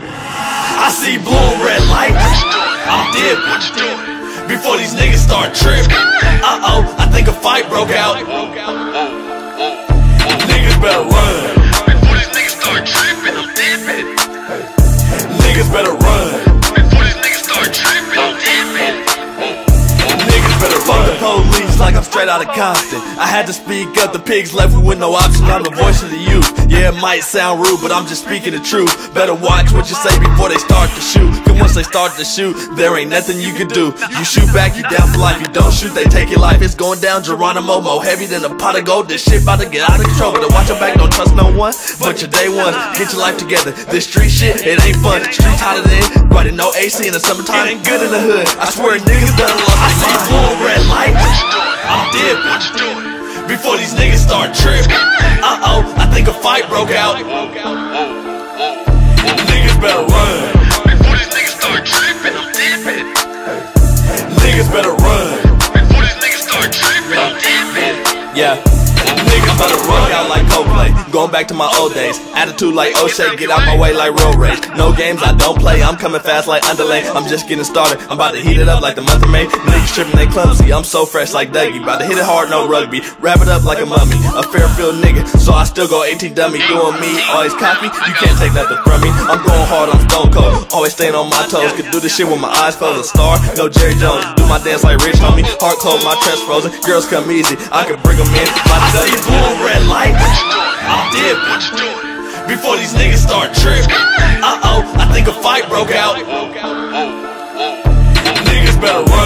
I see blue and red lights. I'm dipping. Before these niggas start tripping. Uh oh, I think a fight broke out. Niggas better run. Before these niggas start tripping, I'm dipping. Niggas better run. Straight out of Compton. I had to speak up, the pigs left me with no option. I'm the voice of the youth. Yeah, it might sound rude, but I'm just speaking the truth. Better watch what you say before they start to shoot. Cause once they start to shoot, there ain't nothing you can do. You shoot back, you down for life. You don't shoot, they take your life. It's going down Geronimo, more heavy than a pot of gold. This shit about to get out of control. Better watch your back, don't trust no one. But your day one, get your life together. This street shit, it ain't fun. Streets hotter than riding no AC in the summertime. Ain't good in the hood. I swear niggas done lost see blue and red lights. I'm dipping. Before these niggas start tripping. Uh oh, I think a fight broke out. Niggas better run. Before these niggas start tripping, I'm dipping. Niggas better run. Before these niggas start tripping, I'm dipping. Yeah. Niggas better run out like Coldplay. Going back to my old days. Attitude like O'Shea, get out my way like road rage. No games I don't play, I'm coming fast like underlay. I'm just getting started, I'm about to heat it up like the month of May. Niggas tripping, they clumsy. I'm so fresh like Dougie. About to hit it hard, no rugby. Wrap it up like a mummy. A Fairfield nigga, so I still go AT dummy. Doing me, always copy. You can't take nothing from me. I'm going hard, I'm stone cold. Always staying on my toes. Could do this shit with my eyes closed. A star, no Jerry Jones. Do my dance like Rich homie. Heart cold, my chest frozen. Girls come easy, I can bring them in. My See blue and red lights. I'm dipping. Before these niggas start tripping. Uh oh, I think a fight broke out. Niggas better run.